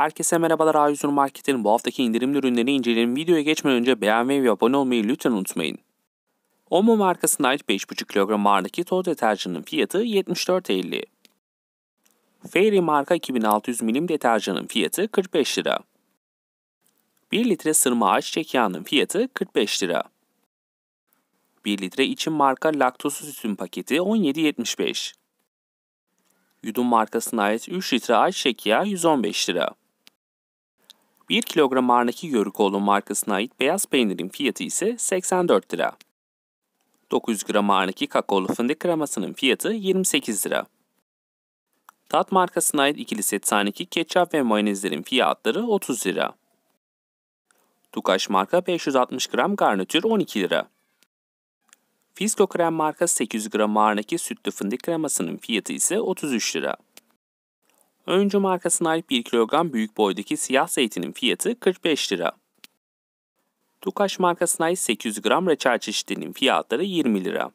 Herkese merhabalar A100 Market'in bu haftaki indirimli ürünleri inceleyelim. Videoya geçmeden önce beğenmeyi ve abone olmayı lütfen unutmayın. Omo markasına ait 5,5 kilogram ağırlıklı toz deterjanın fiyatı 74.50. Fairy marka 2600 milim deterjanın fiyatı 45 lira. 1 litre sırma ayçiçek yağının fiyatı 45 lira. 1 litre için marka laktozsuz sütün paketi 17.75. Yudum markasına ait 3 litre ayçiçek yağı 115 lira. 1 kilogram Arnaki Yörükoğlu markasına ait beyaz peynirin fiyatı ise 84 lira. 900 gram Arnaki kakaolu fındık kremasının fiyatı 28 lira. Tat markasına ait ikili set taneki ketçap ve mayonezlerin fiyatları 30 lira. Tukaş marka 560 gram garnitür 12 lira. Fisko krem marka 800 gram Arnaki sütlü fındık kremasının fiyatı ise 33 lira. Öncü markasına ait 1 kilogram büyük boydaki siyah zeytinin fiyatı 45 lira. Tukaş markasına ait 800 gram reçel çeşitlerinin fiyatları 20 lira.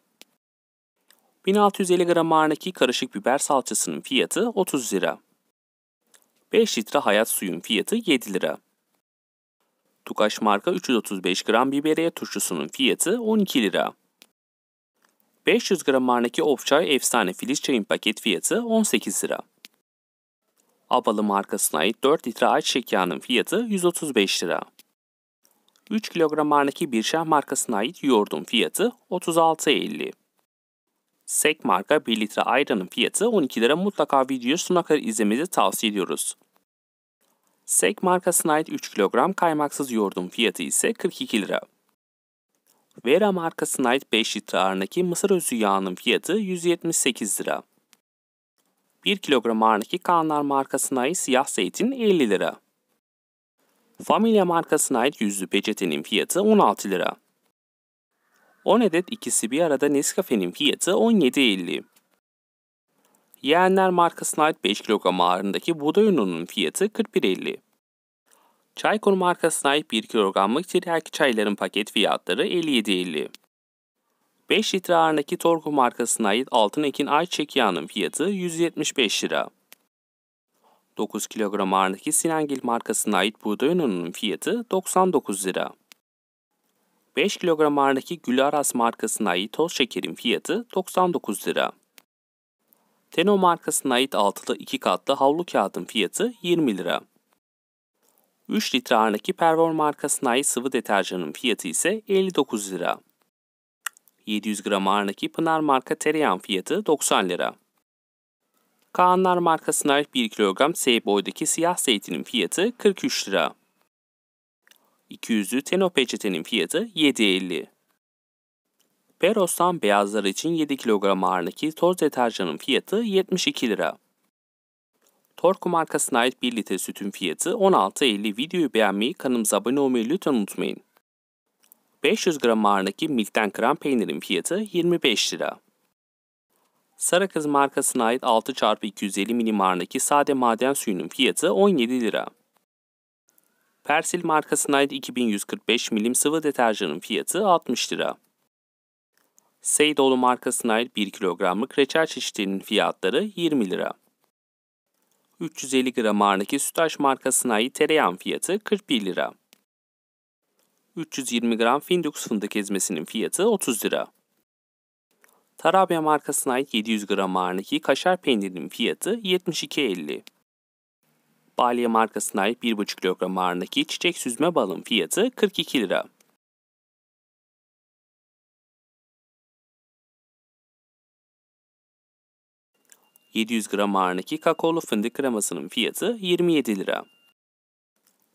1650 gram Arnaki karışık biber salçasının fiyatı 30 lira. 5 litre hayat suyun fiyatı 7 lira. Tukaş marka 335 gram biberiye turşusunun fiyatı 12 lira. 500 gram Arnaki Ofçay efsane filiz çayın paket fiyatı 18 lira. Abalı markasına ait 4 litre ayçiçek yağının fiyatı 135 lira. 3 kilogram Arnaki Birşah markasına ait yoğurdun fiyatı 36.50. Sek marka 1 litre ayranın fiyatı 12 lira mutlaka videoyu sonuna kadar izlemenizi tavsiye ediyoruz. Sek markasına ait 3 kilogram kaymaksız yoğurdun fiyatı ise 42 lira. Vera markasına ait 5 litre Arnaki mısır özü yağının fiyatı 178 lira. 1 kilogram ağırlıklı Kaanlar markasına ait siyah zeytin 50 lira. Familia markasına ait yüzlü peçetenin fiyatı 16 lira. 10 adet ikisi bir arada Nescafe'nin fiyatı 17.50. Yeğenler markasına ait 5 kilogram ağırlığındaki buğday ununun fiyatı 41.50. Çaykur markasına ait 1 kilogramlık tiryaki çayların paket fiyatları 57.50. 5 litre ağırlığındaki Torku markasına ait Altın Ekin ayçiçek yağının fiyatı 175 lira. 9 kilogram ağırlığındaki Sinangil markasına ait buğday ununun fiyatı 99 lira. 5 kilogram ağırlığındaki Gülaras markasına ait toz şekerin fiyatı 99 lira. Teno markasına ait altılı 2 katlı havlu kağıdın fiyatı 20 lira. 3 litre ağırlığındaki Pervor markasına ait sıvı deterjanın fiyatı ise 59 lira. 700 gram ağırlığındaki Pınar marka tereyağın fiyatı 90 lira. Kaanlar markasına ait 1 kilogram S boydaki siyah zeytinin fiyatı 43 lira. 200'lü Teno peçetenin fiyatı 7.50. Peros'tan beyazlar için 7 kilogram ağırlığındaki toz deterjanın fiyatı 72 lira. Torku markasına ait 1 litre sütün fiyatı 16.50. Videoyu beğenmeyi, kanalımıza abone olmayı lütfen unutmayın. 500 gram ağırlığındaki Milk'ten krem peynirin fiyatı 25 lira. Sarı Kız markasına ait 6x250 milim ağırlığındaki sade maden suyunun fiyatı 17 lira. Persil markasına ait 2145 milim sıvı deterjanın fiyatı 60 lira. Seydoğlu markasına ait 1 kilogramlık reçel çeşitlerinin fiyatları 20 lira. 350 gram ağırlığındaki Sütaş markasına ait tereyağın fiyatı 41 lira. 320 gram Findux fındık ezmesinin fiyatı 30 lira. Tarabya markasına ait 700 gram ağırlıklı kaşar peynirinin fiyatı 72.50. Balya markasına ait 1,5 kilogram ağırlıklı çiçek süzme balın fiyatı 42 lira. ...700 gram ağırlıklı kakaolu fındık kremasının fiyatı 27 lira.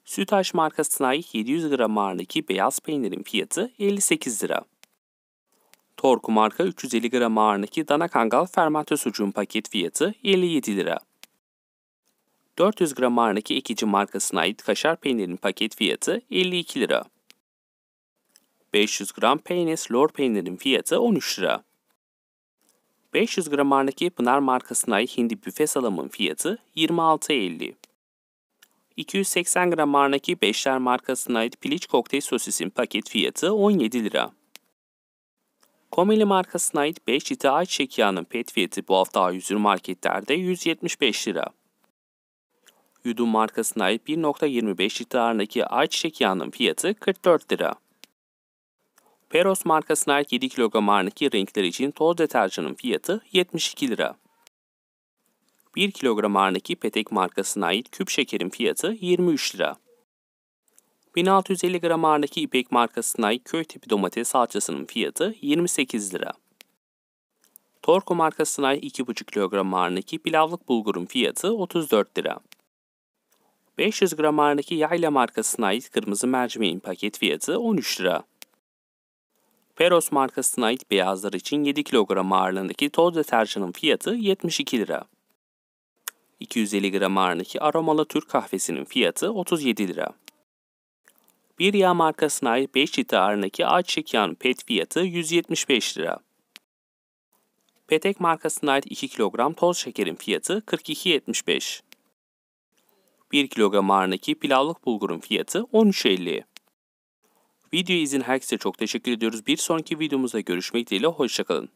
Sütaş markasına ait 700 gram ağırlığındaki beyaz peynirin fiyatı 58 lira. Torku marka 350 gram ağırlığındaki dana kangal fermente sucuğun paket fiyatı 57 lira. 400 gram ağırlığındaki ekici markasına ait kaşar peynirin paket fiyatı 52 lira. 500 gram Peynes Lor peynirin fiyatı 13 lira. 500 gram ağırlığındaki Pınar markasına ait hindi büfe salamın fiyatı 26.50. 280 gram Arnaki 5'ler markasına ait piliç kokteyl sosisin paket fiyatı 17 lira. Komili markasına ait 5 litre ayçiçek yağının pet fiyatı bu hafta A100 marketlerde 175 lira. Yudum markasına ait 1.25 litre ağırlığındaki ayçiçek yağının fiyatı 44 lira. Peros markasına ait 7 kilogram ağırlığındaki renkler için toz deterjanın fiyatı 72 lira. 1 kilogram ağırlığındaki Petek markasına ait küp şekerin fiyatı 23 lira. 1650 gram ağırlığındaki İpek markasına ait köy tipi domates salçasının fiyatı 28 lira. Torku markasına ait 2,5 kilogram ağırlığındaki pilavlık bulgurun fiyatı 34 lira. 500 gram ağırlığındaki Yayla markasına ait kırmızı mercimeğin paket fiyatı 13 lira. Peros markasına ait beyazlar için 7 kilogram ağırlığındaki toz deterjanın fiyatı 72 lira. 250 gram ağırlığındaki aromalı Türk kahvesinin fiyatı 37 lira. Bir yağ markasına ait 5 litre ağırlığındaki ayçiçek yağının pet fiyatı 175 lira. Petek markasına ait 2 kilogram toz şekerin fiyatı 42.75. 1 kilogram ağırlığındaki pilavlık bulgurun fiyatı 13.50. Video izin herkese çok teşekkür ediyoruz. Bir sonraki videomuzda görüşmek dileğiyle hoşçakalın.